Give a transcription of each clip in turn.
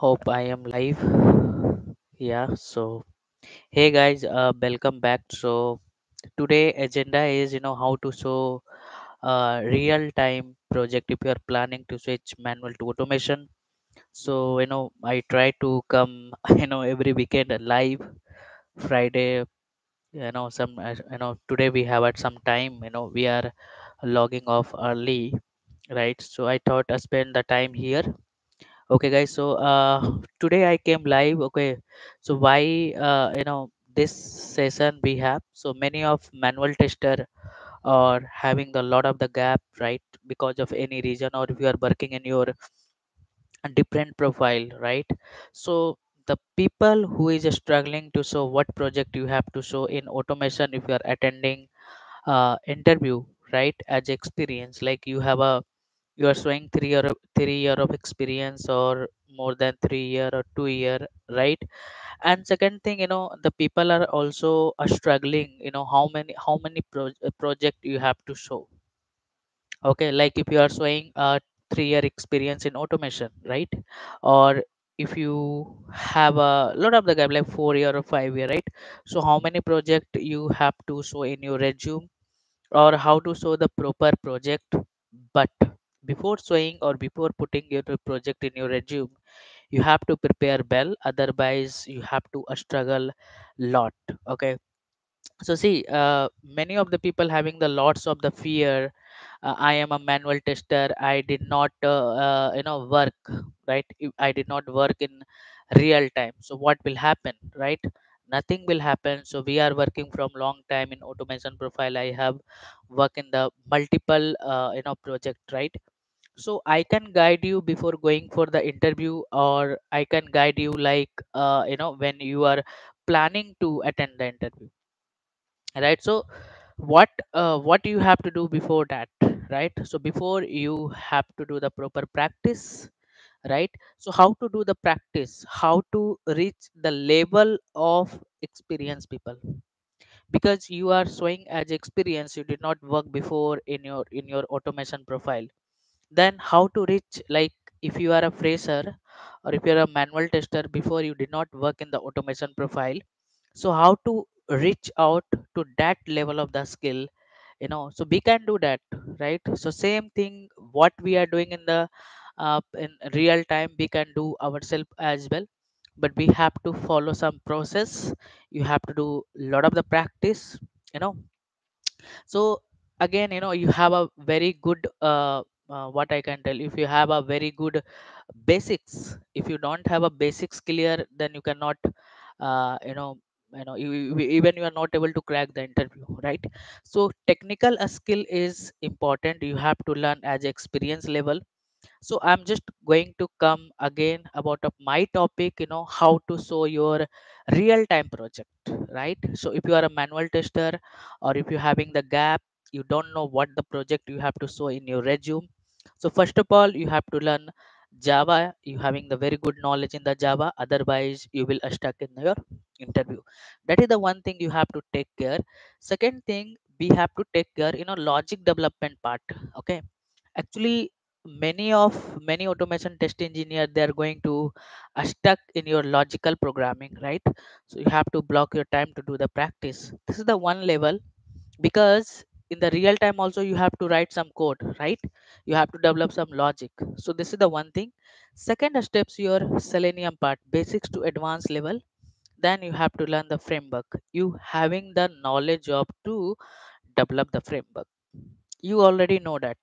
Hope I am live. Yeah, so hey guys, uh, welcome back. So today agenda is you know how to show uh, real time project if you are planning to switch manual to automation. So you know I try to come you know every weekend live Friday. You know some uh, you know today we have at some time. You know we are logging off early, right? So I thought I spend the time here okay guys so uh today i came live okay. So why uh you know this session we have? So many of manual tester are having a lot of the gap right because of any reason or if you are working in your different profile right? So the people who is struggling to show what project you have to show in automation if you are attending uh interview right as experience like you have a you are showing three year of- three year of experience or more than three year or two year right? And second thing you know the people are also are struggling you know how many how many pro- uh, project you have to show. Okay like if you are showing a three year experience in automation right? Or if you have a lot of the gap like four year or five year right? So how many project you have to show in your resume? Or how to show the proper project but before showing or before putting your project in your resume you have to prepare well. Otherwise you have to uh, struggle lot okay? So see uh, many of the people having the lots of the fear uh, i am a manual tester. I did not uh, uh, you know work right? I did not work in real time. So what will happen right? Nothing will happen. So we are working from long time in automation profile. I have work in the multiple uh, you know project right so i can guide you before going for the interview or i can guide you like uh, you know when you are planning to attend the interview right? So what uh, what you have to do before that right? So before you have to do the proper practice right? So how to do the practice? How to reach the level of experienced people? Because you are showing as experience you did not work before in your in your automation profile then how to reach like if you are a fresher or if you're a manual tester before you did not work in the automation profile. So how to reach out to that level of the skill you know so we can do that right? So same thing what we are doing in the uh, in real time we can do ourselves as well. But we have to follow some process. You have to do a lot of the practice you know. So again you know you have a very good uh, uh, what i can tell if you have a very good basics if you don't have a basics clear then you cannot uh, you know you know you, you- even you are not able to crack the interview right? So technical skill is important. You have to learn as experience level. So i'm just going to come again about my topic you know how to show your real time project right? So if you are a manual tester or if you're having the gap you don't know what the project you have to show in your resume so first of all you have to learn java. You having the very good knowledge in the java otherwise you will stuck in your interview. That is the one thing you have to take care. Second thing we have to take care you know logic development part okay? Actually many of many automation test engineer they are going to uh, stuck in your logical programming right? So you have to block your time to do the practice. This is the one level because in the real time also you have to write some code right? You have to develop some logic. So this is the one thing. Second steps your selenium part basics to advanced level. Then you have to learn the framework. You having the knowledge of to develop the framework. You already know that.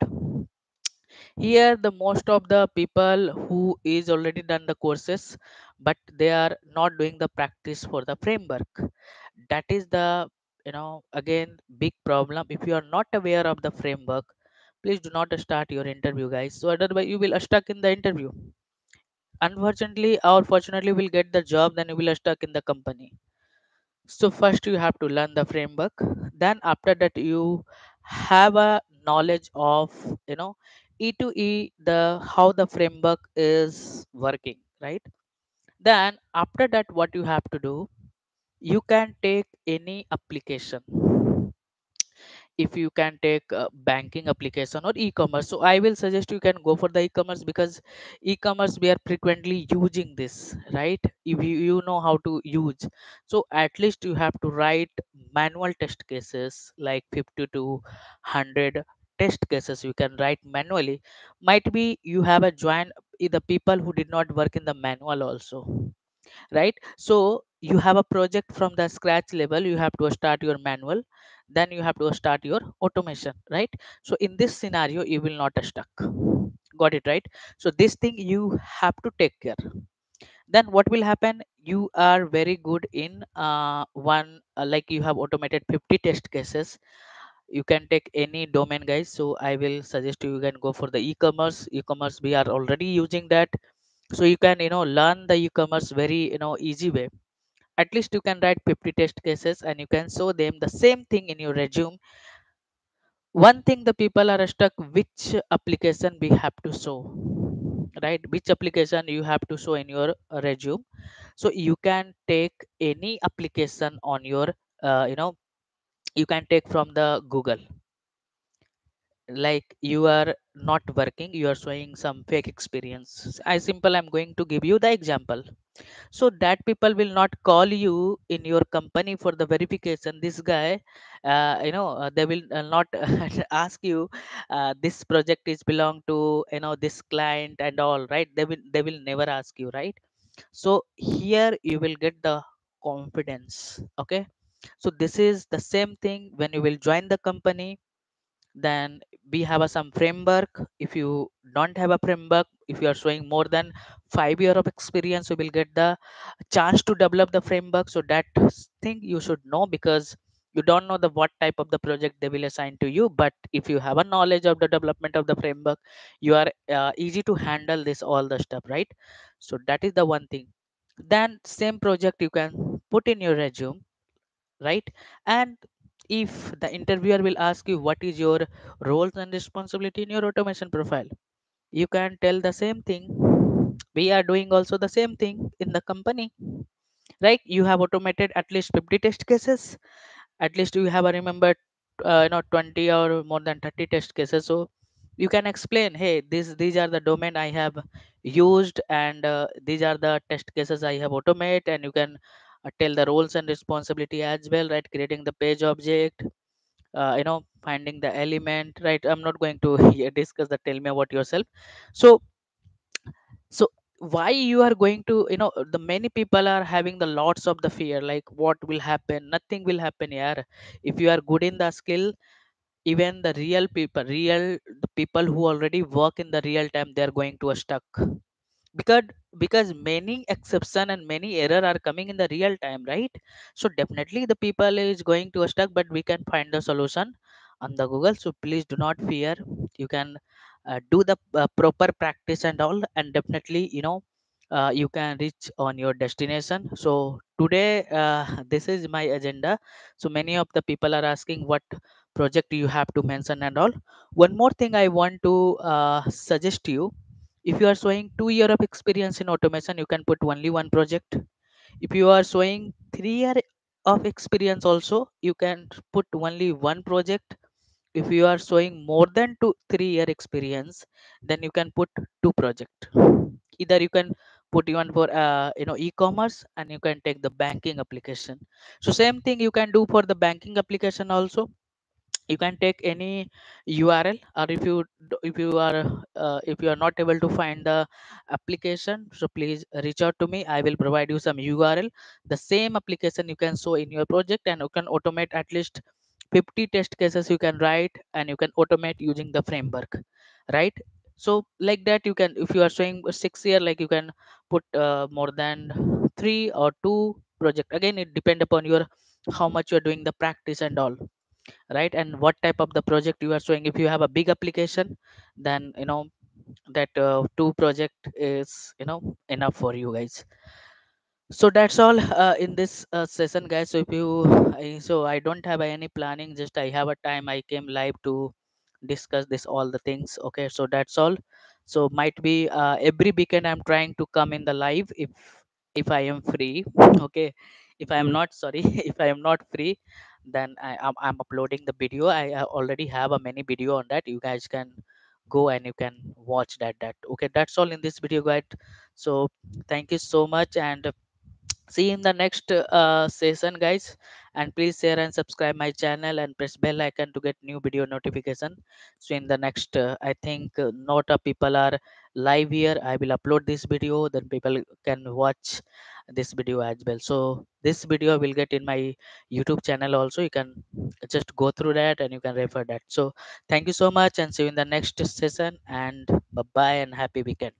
Here the most of the people who is already done the courses but they are not doing the practice for the framework. That is the you know again big problem. If you are not aware of the framework please do not start your interview guys. So otherwise you will stuck in the interview. Unfortunately or fortunately will get the job then you will stuck in the company. So first you have to learn the framework. Then after that you have a knowledge of you know e to e the how the framework is working right? Then after that what you have to do you can take any application. If you can take uh, banking application or e-commerce so i will suggest you can go for the e-commerce because e-commerce we are frequently using this right? If you, you know how to use. So at least you have to write manual test cases like 50 to 100 test cases you can write manually. Might be you have a join the people who did not work in the manual also right? So you have a project from the scratch level you have to start your manual then you have to start your automation right? So in this scenario you will not stuck. Got it right? So this thing you have to take care. Then what will happen? You are very good in uh, one uh, like you have automated 50 test cases. You can take any domain guys. So i will suggest you, you can go for the e-commerce. E-commerce we are already using that. So you can you know learn the e-commerce very you know easy way at least you can write 50 test cases and you can show them the same thing in your resume. One thing the people are stuck which application we have to show right? Which application you have to show in your uh, resume. So you can take any application on your uh, you know you can take from the google. Like you are not working you are showing some fake experience. I simple i'm going to give you the example so that people will not call you in your company for the verification. This guy uh, you know uh, they will uh, not ask you uh, this project is belong to you know this client and all right? They will they will never ask you right? So here you will get the confidence okay? So this is the same thing when you will join the company. Then we have a some framework. If you don't have a framework if you are showing more than five year of experience you will get the chance to develop the framework. So that thing you should know because you don't know the what type of the project they will assign to you. But if you have a knowledge of the development of the framework you are uh, easy to handle this all the stuff right? So that is the one thing. Then same project you can put in your resume right? And if the interviewer will ask you what is your roles and responsibility in your automation profile? You can tell the same thing we are doing also the same thing in the company right? You have automated at least 50 test cases. At least you have a remembered uh, you know 20 or more than 30 test cases. So you can explain hey this these are the domain i have used and uh, these are the test cases i have automate and you can uh, tell the roles and responsibility as well right? Creating the page object uh, you know finding the element right? I'm not going to discuss the tell me about yourself. So so why you are going to you know the many people are having the lots of the fear like what will happen? Nothing will happen here if you are good in the skill even the real people real the people who already work in the real time they are going to a stuck. Because because many exception and many error are coming in the real time right? So definitely the people is going to a stuck but we can find the solution on the google. So please do not fear. You can do the uh, proper practice and all and definitely you know uh, you can reach on your destination. So today uh, this is my agenda. So many of the people are asking what project you have to mention and all. One more thing i want to uh, suggest you. If you are showing two year of experience in automation you can put only one project. If you are showing three year of experience also you can put only one project if you are showing more than two three year experience then you can put two project. Either you can put one for uh, you know e-commerce and you can take the banking application. So same thing you can do for the banking application also. You can take any url or if you if you are uh, if you are not able to find the application so please reach out to me. I will provide you some url the same application you can show in your project and you can automate at least 50 test cases you can write and you can automate using the framework right? So like that you can if you are showing six year like you can put uh, more than three or two project. Again it depend upon your how much you're doing the practice and all right? And what type of the project you are showing. If you have a big application then you know that uh, two project is you know enough for you guys so that's all uh, in this uh, session guys. So if you so i don't have any planning just i have a time i came live to discuss this all the things. Okay so that's all. So might be uh, every weekend i'm trying to come in the live if if i am free. Okay if i am not sorry if i am not free then I, I'm, I'm uploading the video. I, I already have a many video on that. You guys can go and you can watch that that. Okay that's all in this video guide so thank you so much and see you in the next uh, session guys. And please share and subscribe my channel and press bell icon to get new video notification. So in the next uh, i think uh, not a people are live here. I will upload this video then people can watch this video as well. So this video will get in my youtube channel also. You can just go through that and you can refer that. So thank you so much and see you in the next session. And bye bye and happy weekend